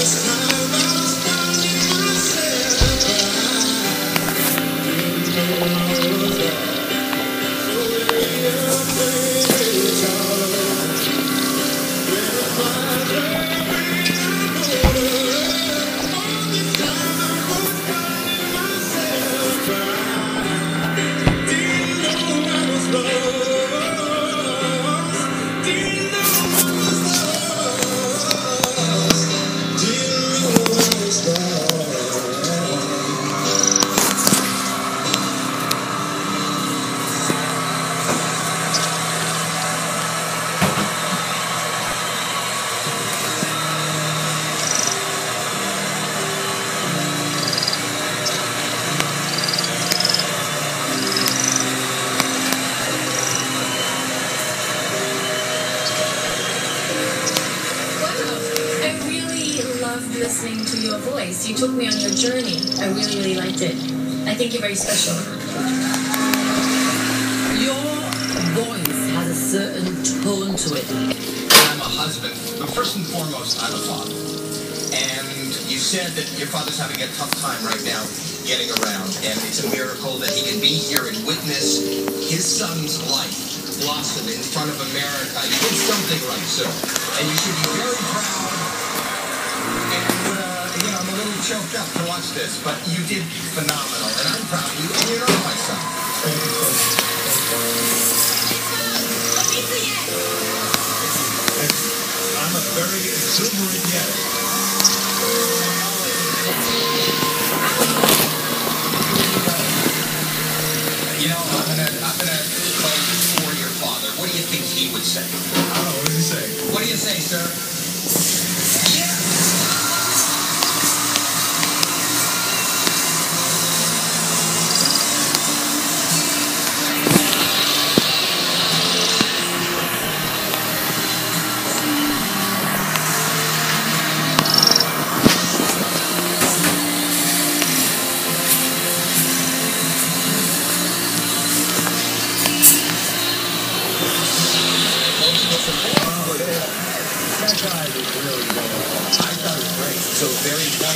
Wow. Really loved listening to your voice. You took me on your journey. I really, really liked it. I think you're very special. Your voice has a certain tone to it. I'm a husband, but first and foremost, I'm a father. And you said that your father's having a tough time right now getting around, and it's a miracle that he can be here and witness his son's life blossom in front of America. You did something right, sir, and you should be very proud. Choked up to watch this, but you did phenomenal, and I'm proud of you, and you're not my son. I'm a very exuberant yes. You know, I'm gonna, I'm gonna play for your father. What do you think he would say? I don't know, what does he say? What do you say, sir? so very